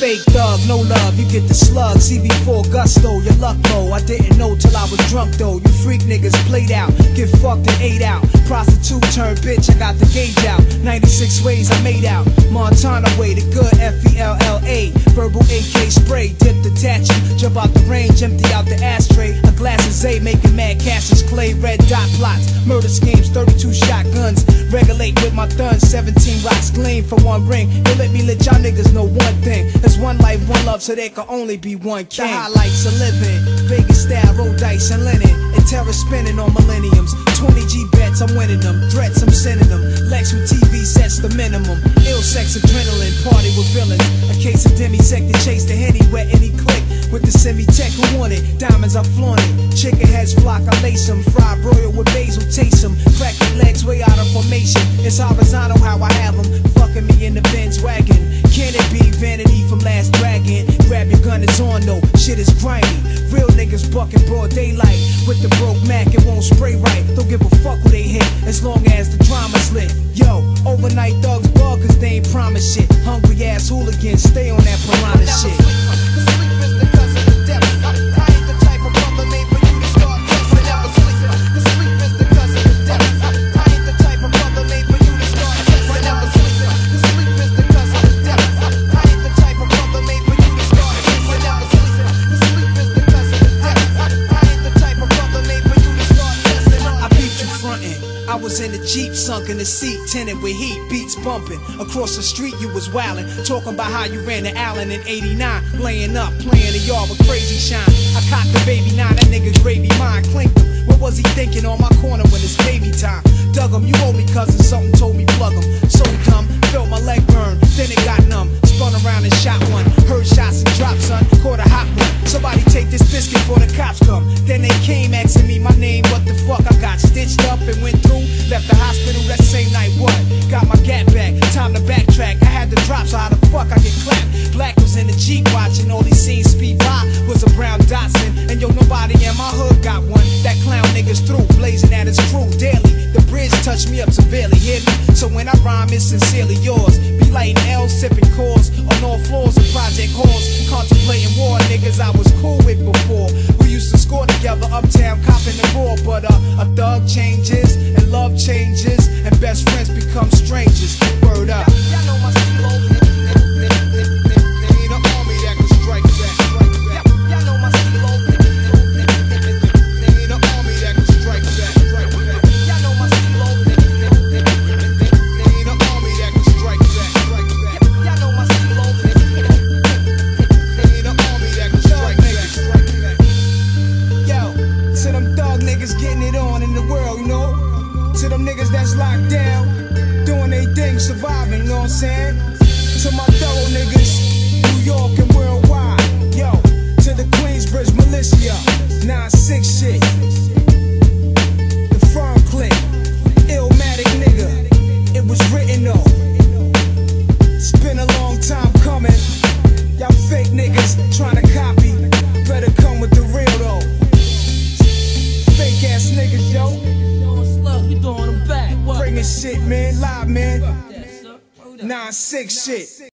fake thug, no love, you get the slug. CB4 gusto, your luck low. I didn't know till I was drunk though. You freak niggas played out, get fucked and ate out. Prostitute turned bitch, I got the gauge out. 96 ways I made out. Montana way, the good F E L L A. Verbal AK spray, dip the you. Jump out the range, empty out the ashtray. Glass making mad cashes, clay, red dot plots. Murder schemes, 32 shotguns. Regulate with my thuns, 17 rocks gleam for one ring. They let me let y'all niggas know one thing. There's one life, one love, so there can only be one king. The highlights of living, Vegas style, roll dice and linen. And terror spinning on millenniums. 20 G bets, I'm winning them. Threats, I'm sending them. Lex with TV sets the minimum. Ill sex, adrenaline, party with villains. A case of demisec to chase the henny, wet any click. With the Semi-Tec who want it. Diamonds, I flaunt it. Chicken heads flock, I lace them. Fried broil with basil, taste them. Crack legs way out of formation. It's horizontal how I have them. Fucking me in the Benz wagon. Can it be vanity from last dragon? Grab your gun, it's on though. Shit is grimy. Real niggas bucking broad daylight. With the broke Mac, it won't spray right. Don't give a fuck who they hit, as long as the drama's lit. Yo, overnight thugs bug, cause they ain't promise shit. Hungry ass hooligans, stay on that piranha was in the Jeep, sunk in the seat, tinted with heat, beats bumping. Across the street, you was wildin', talking about how you ran to Allen in 89, laying up, playing the yard with crazy shine. I cocked the baby nine, that nigga gravy mine, clinked him. What was he thinking on my corner when it's baby time? Dug him, you owe me cousin, something told me plug him. So dumb, felt my leg burn, then it got numb. Spun around and shot one, heard shots and dropped, son, caught a hot one. Somebody take this biscuit before the cops come. Then they came asking me my name, what the fuck? I got stitched up and went through. Left the hospital that same night, what? Got my gap back, time to backtrack. I had the drop, so how the fuck I get clapped? Black was in the Jeep watching all these scenes speed by. Was a brown Datsun, and yo, nobody in my hood got one. That clown niggas through, blazing at his crew daily. The bridge touched me up severely, hear me? So when I rhyme, it's sincerely yours. Be lighting L, sipping Coors on all floors of project halls. Contemplating war, niggas I was cool with before. We used to score together uptown, copping the raw. But uh, a thug changes, them niggas that's locked down, doing they thing, surviving, you know what I'm saying? To my thorough niggas, New York shit, man. Live, man. Sir. 9-6 shit.